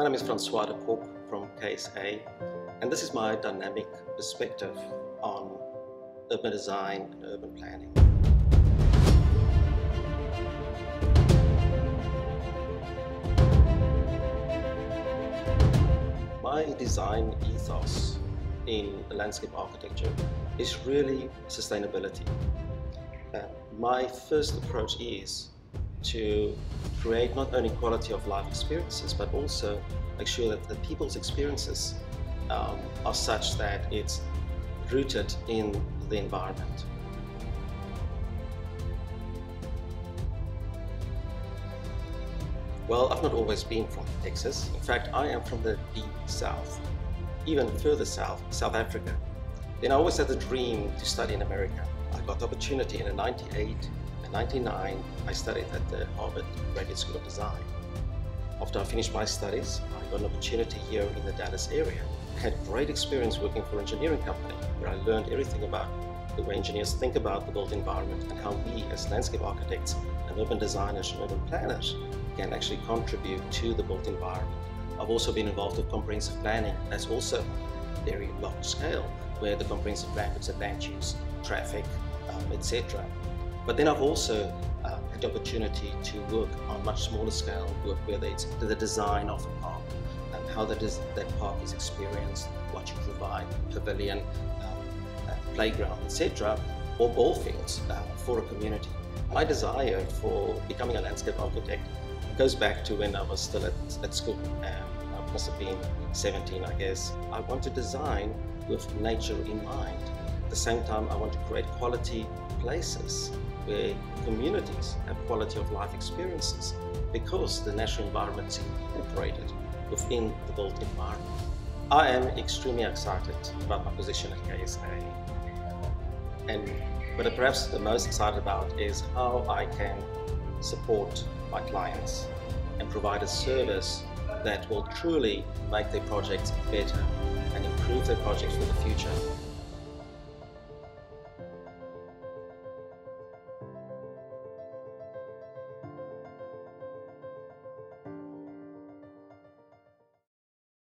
My name is Francois de Kock from KSA, and this is my dynamic perspective on urban design and urban planning. My design ethos in landscape architecture is really sustainability. Uh, my first approach is to create not only quality of life experiences, but also make sure that the people's experiences um, are such that it's rooted in the environment. Well, I've not always been from Texas. In fact, I am from the deep south, even further south, South Africa. Then I always had the dream to study in America. I got the opportunity in 98 in 99, I studied at the Harvard Graduate School of Design. After I finished my studies, I got an opportunity here in the Dallas area. I had great experience working for an engineering company where I learned everything about the way engineers think about the built environment and how we as landscape architects and urban designers and urban planners can actually contribute to the built environment. I've also been involved with comprehensive planning. That's also very large scale, where the comprehensive plan looks at land use, traffic, um, etc. But then I've also uh, had the opportunity to work on a much smaller scale, work whether it's the design of a park, and how that, is, that park is experienced, what you provide, pavilion, um, uh, playground, etc., or ball fields uh, for a community. My desire for becoming a landscape architect goes back to when I was still at, at school. Um, must have been 17, I guess. I want to design with nature in mind. At the same time, I want to create quality places where communities have quality of life experiences because the natural environment is incorporated within the built environment. I am extremely excited about my position at KSA. And what perhaps the most excited about is how I can support my clients and provide a service that will truly make their projects better and improve their projects for the future